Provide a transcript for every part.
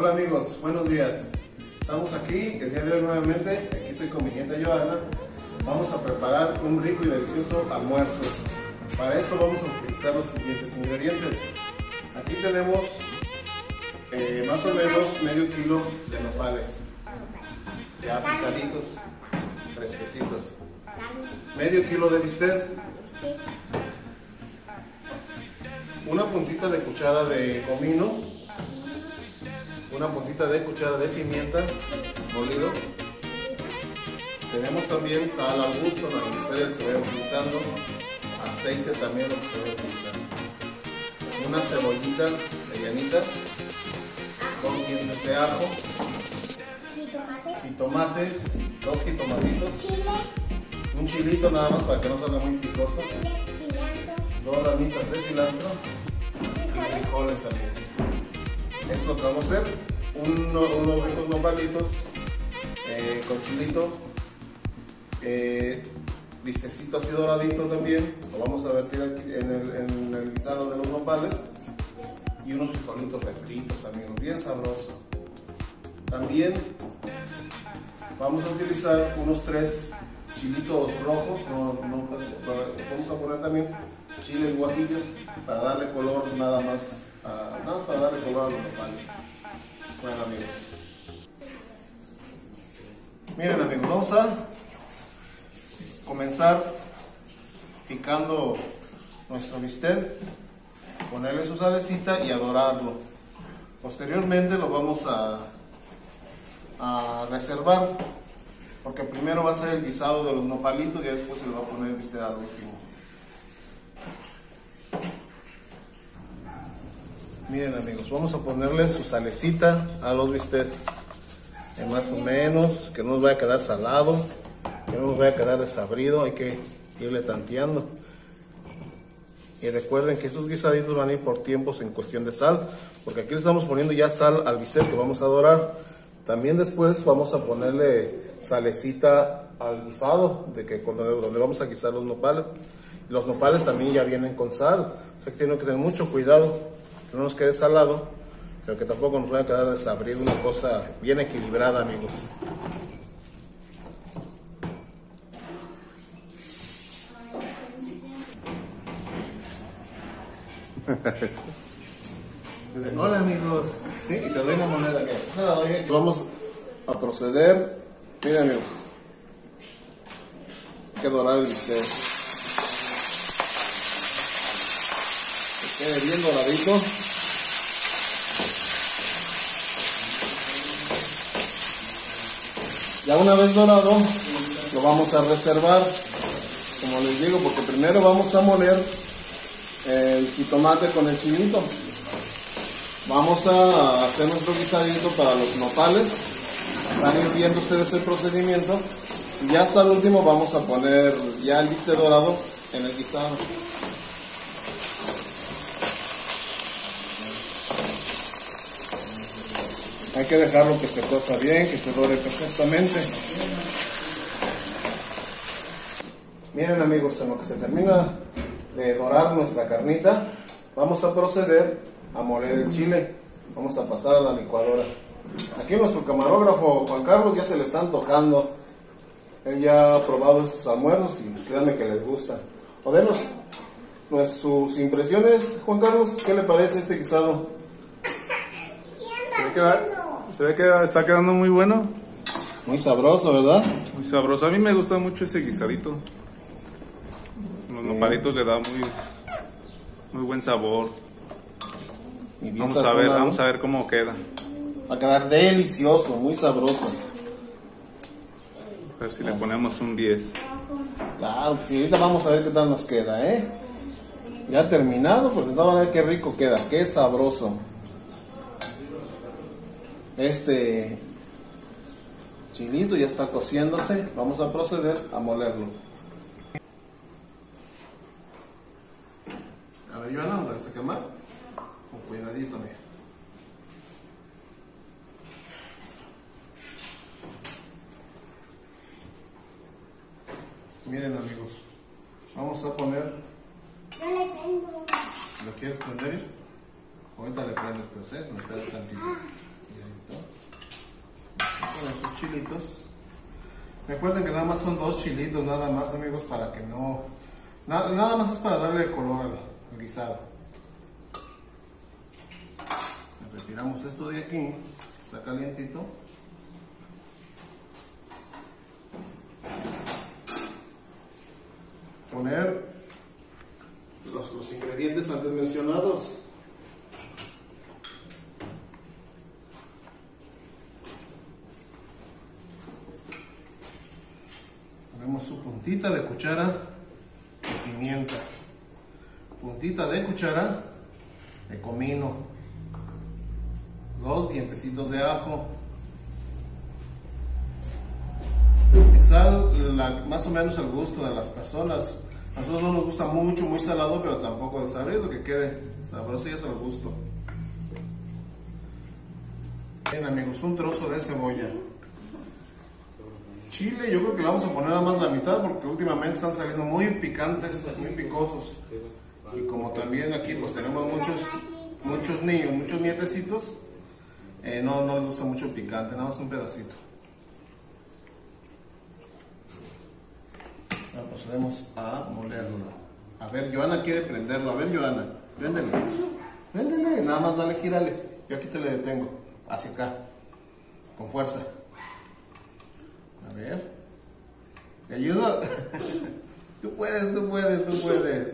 Hola amigos, buenos días. Estamos aquí el día de hoy nuevamente. Aquí estoy con mi nieta Joana. Vamos a preparar un rico y delicioso almuerzo. Para esto vamos a utilizar los siguientes ingredientes. Aquí tenemos eh, más o menos medio kilo de nopales, ya picaditos, fresquecitos. Medio kilo de bistec, una puntita de cuchara de comino, una puntita de cuchara de pimienta molido. Tenemos también sal al gusto, la necesaria que se vaya utilizando, aceite también lo que se vaya utilizando. Una cebollita medianita, dos dientes de ajo, jitomates, dos jitomatitos, un chilito nada más para que no salga muy picoso, dos ramitas de cilantro. Y frijoles amigos. Es lo que vamos a hacer, uno- unos ricos nopalitos eh, con chilito, eh, así doradito también, lo vamos a vertir aquí en el, guisado de los nopales. Y unos frijolitos refritos amigos, bien sabroso. También vamos a utilizar unos tres chilitos rojos, vamos a poner también chiles guajillos para darle color nada más, nada más para darle color a los nopales. Bueno amigos. Miren amigos, vamos a comenzar picando nuestro bistec, ponerle su salecita y adorarlo. Posteriormente lo vamos a, reservar porque primero va a ser el guisado de los nopalitos y después se le va a poner el al último. Miren amigos, vamos a ponerle su salecita a los bistecs. Más o menos, que no nos vaya a quedar salado, que no nos vaya a quedar desabrido, hay que irle tanteando. Y recuerden que esos guisaditos van a ir por tiempos en cuestión de sal, porque aquí le estamos poniendo ya sal al bistec que vamos a dorar. También después vamos a ponerle salecita al guisado, de que cuando, donde vamos a guisar los nopales. Los nopales también ya vienen con sal, o sea que tenemos que tener mucho cuidado, no nos quede salado, pero que tampoco nos vaya a quedar desabrido, una cosa bien equilibrada, amigos. Hola amigos. Sí, y te doy una moneda que. Vamos a proceder. Miren amigos. Hay que dorar el bistec. Quede bien doradito. Ya una vez dorado, lo vamos a reservar. Como les digo, porque primero vamos a moler el jitomate con el chilito. Vamos a hacer nuestro guisadito para los nopales. Van a viendo ustedes el procedimiento. Y hasta el último vamos a poner ya el bistec dorado en el guisado. Hay que dejarlo que se cosa bien, que se dore perfectamente. Miren amigos, en lo que se termina de dorar nuestra carnita, vamos a proceder a moler el chile. Vamos a pasar a la licuadora. Aquí nuestro camarógrafo Juan Carlos ya se le están tocando. Él ya ha probado estos almuerzos y créanme que les gusta. O denos pues, sus impresiones, Juan Carlos. ¿Qué le parece este guisado? Se ve que, va- se ve que está quedando muy bueno, Muy sabroso, ¿verdad? muy sabroso. A mí me gusta mucho ese guisadito. Los nopalitos le da muy, muy buen sabor. Vamos a ver, vamos a ver cómo queda. Va a quedar delicioso, muy sabroso. A ver si le ponemos un 10. Claro, sí, ahorita vamos a ver qué tal nos queda, ¿eh? Ya terminado, pues van a ver qué rico queda, qué sabroso. Este chilito ya está cociéndose, vamos a proceder a molerlo. A ver, Joana, ¿no te vas a quemar? Con cuidadito, mira. Miren amigos, vamos a poner, No le prendo. ¿lo quieres prender? Ahorita le prendes, pues, ¿eh? Me espera tantito. Con sus chilitos. Recuerden que nada más son dos chilitos, nada más amigos, para que no... Nada, nada más es para darle color al, al guisado. Retiramos esto de aquí, está calientito. Poner los, los ingredientes antes mencionados. Ponemos su puntita de cuchara de pimienta, puntita de cuchara de comino, dos dientecitos de ajo, sal más o menos al gusto de las personas. A nosotros no nos gusta mucho, muy salado, pero tampoco desabrido, que quede sabroso y es al gusto. Bien amigos, un trozo de cebolla. Chile, yo creo que le vamos a poner a más la mitad porque últimamente están saliendo muy picantes, muy picosos. Y como también aquí pues tenemos muchos, muchos niños, muchos nietecitos, eh, no, no les gusta mucho el picante, nada más un pedacito. Ahora procedemos a molerlo. A ver, Joana quiere prenderlo. A ver, Joana, préndele. Préndele, nada más dale, gírale. Yo aquí te le detengo. Hacia acá. Con fuerza. Ver. ¿Te ayudo? tú puedes, tú puedes, tú puedes.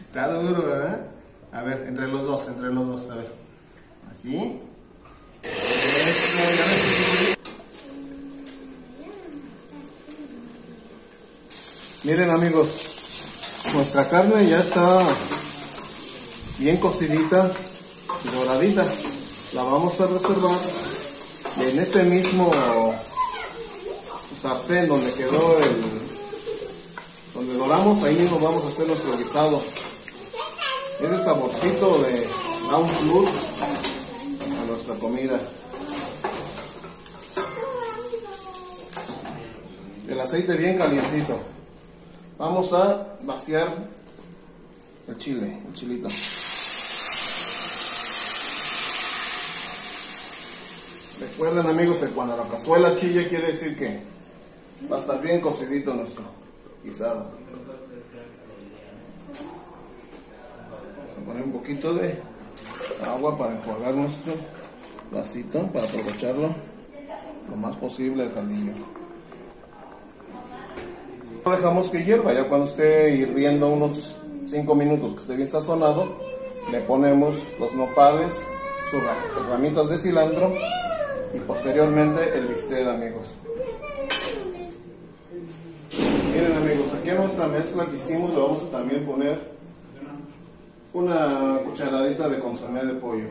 Está duro, ¿verdad? A ver, entre los dos, entre los dos, a ver. Así. Miren amigos, nuestra carne ya está bien cocidita y doradita. La vamos a reservar en este mismo sartén donde quedó el, donde doramos, ahí mismo vamos a hacer nuestro guisado. Ese saborcito le da un plus a nuestra comida. El aceite bien calientito. Vamos a vaciar el chile, el chilito. Recuerden amigos que cuando la cazuela chille quiere decir que va a estar bien cocidito nuestro guisado. Vamos a poner un poquito de agua para enjuagar nuestro vasito, para aprovecharlo lo más posible el caldillo. Lo dejamos que hierva, ya cuando esté hirviendo unos 5 minutos, que esté bien sazonado, le ponemos los nopales, sus ra- ramitas de cilantro y posteriormente el bistec, amigos. Miren amigos, aquí a nuestra mezcla que hicimos le vamos a también poner una cucharadita de consomé de pollo.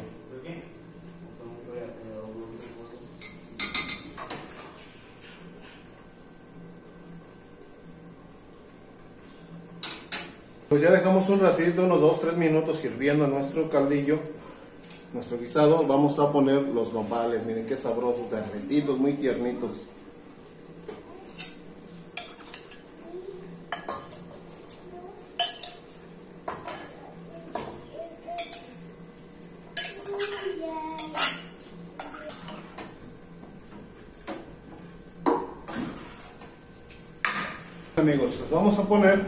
Pues ya dejamos un ratito, unos 2-3 minutos hirviendo nuestro caldillo, nuestro guisado. Vamos a poner los nopales, miren qué sabrosos, verdecitos, muy tiernitos. Amigos, les vamos a poner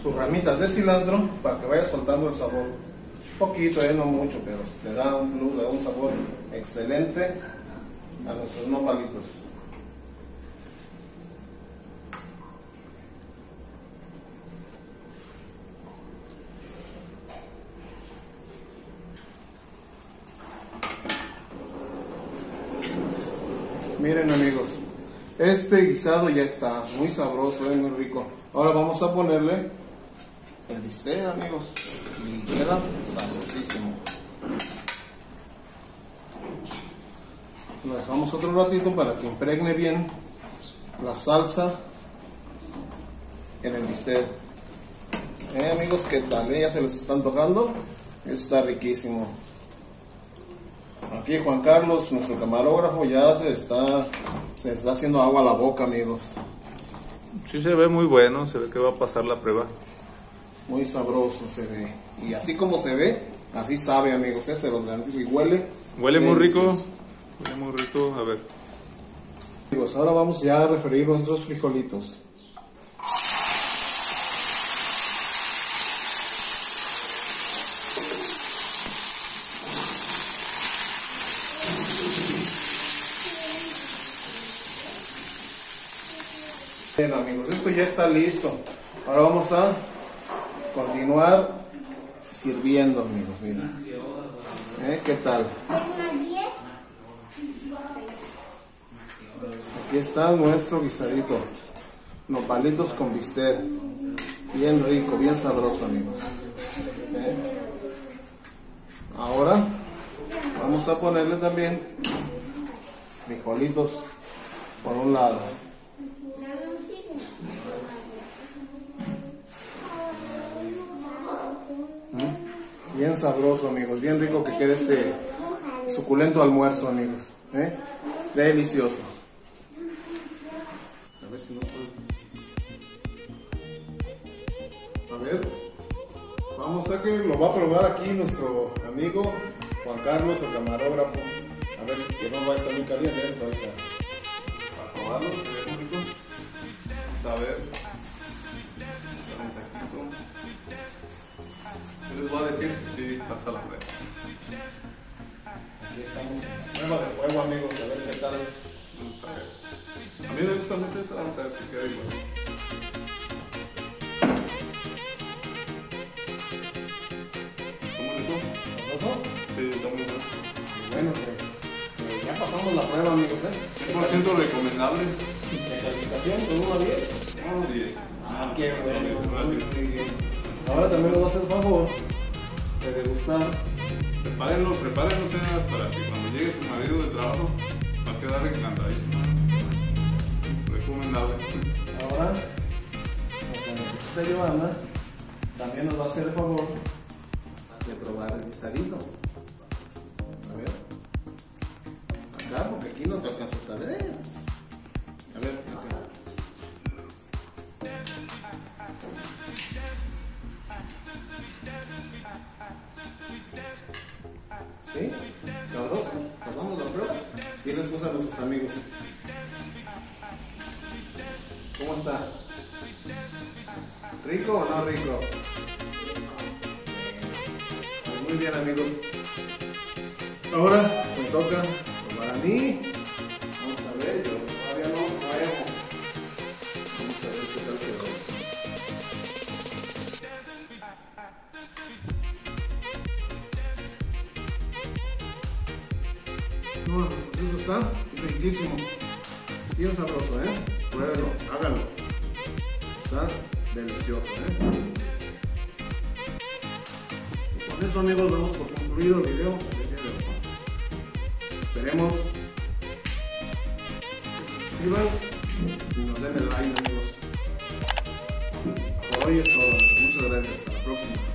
sus ramitas de cilantro para que vaya soltando el sabor. Poquito, eh, no mucho, pero le da un sabor excelente a nuestros nopalitos. Miren amigos, este guisado ya está muy sabroso, es muy rico. Ahora vamos a ponerle el bistec, amigos, y queda sabrosísimo. Lo dejamos otro ratito para que impregne bien la salsa en el bistec. Eh, amigos, ¿qué tal? Eh, ¿Ya se les están tocando? Está riquísimo. Aquí Juan Carlos, nuestro camarógrafo, ya se está, se está haciendo agua a la boca, amigos. Sí se ve muy bueno, se ve que va a pasar la prueba. Muy sabroso se ve. Y así como se ve, Así sabe, amigos, ese los garantizo. Y huele. Huele muy rico. Rico. A ver. Amigos, ahora vamos ya a referir nuestros frijolitos. Bien amigos, esto ya está listo. Ahora vamos a continuar sirviendo amigos. Miren. ¿Eh? ¿Qué tal? Está nuestro guisadito. Nopalitos con bistec. Bien rico, bien sabroso, amigos. ¿Eh? Ahora vamos a ponerle también frijolitos por un lado. ¿Mm? Bien sabroso, amigos. Bien rico que quede este suculento almuerzo, amigos. ¿Eh? Delicioso. Que lo va a probar aquí nuestro amigo Juan Carlos, el camarógrafo. A ver que no va a estar muy caliente. ¿eh? Entonces, A probarlo. Se ve muy rico. A ver. Dame un taquito. Yo les voy a decir si sí pasa la prueba. aquí estamos. Prueba de fuego, amigos. A ver qué tal. Vamos a ver. A mí me gusta mucho eso. Vamos a ver si queda igual. Pasamos la prueba, amigos. ¿eh? 100% recomendable. De calificación con 1 a 10. Ah, 10. Ah, qué bueno. Gracias. Muy bien. Ahora también nos va a hacer el favor de degustar. Prepárenlo, prepárenlo para que cuando llegue su marido de trabajo va a quedar encantadísimo. Recomendable. Ahora, o sea, necesita Giovanna, también nos va a hacer el favor de probar el guisadito. A ver. Porque aquí no te alcanzas a ver. A ver. ¿Sí? ¿Sabroso? ¿Pasamos la prueba? Y después a nuestros amigos. ¿Cómo está? ¿Rico o no rico? Muy bien amigos. Ahora me toca mí. Vamos a ver, yo todavía no pruebo. Vamos a ver qué tal quedó. No, eso está riquísimo. Bien sabroso, ¿eh? Pruébelo, hágalo. Está delicioso, ¿eh? Con eso, amigos, damos por concluido el video del día de hoy. Esperemos que se suscriban y nos den el like, amigos. Por hoy es todo. Muchas gracias. Hasta la próxima.